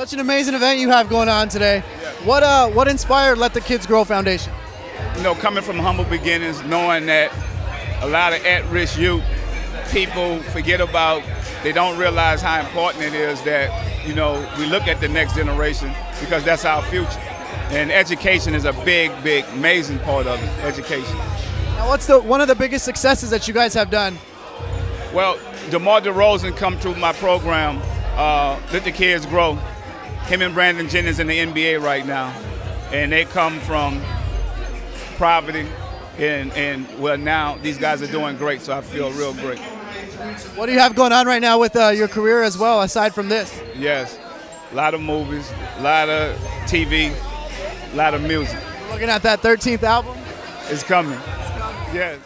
Such an amazing event you have going on today. What uh, what inspired Let the Kids Grow Foundation? You know, coming from humble beginnings, knowing that a lot of at-risk youth, people forget about, they don't realize how important it is that, you know, we look at the next generation because that's our future. And education is a big, big, amazing part of it, education. Now, what's the one of the biggest successes that you guys have done? Well, DeMar DeRozan come through my program, uh, Let the Kids Grow. Him and Brandon Jennings in the NBA right now. And they come from poverty, and, and well, now these guys are doing great, so I feel real great. What do you have going on right now with uh, your career as well, aside from this? Yes, a lot of movies, a lot of TV, a lot of music. Looking at that 13th album? It's coming. Yes.